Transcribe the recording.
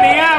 Daniel.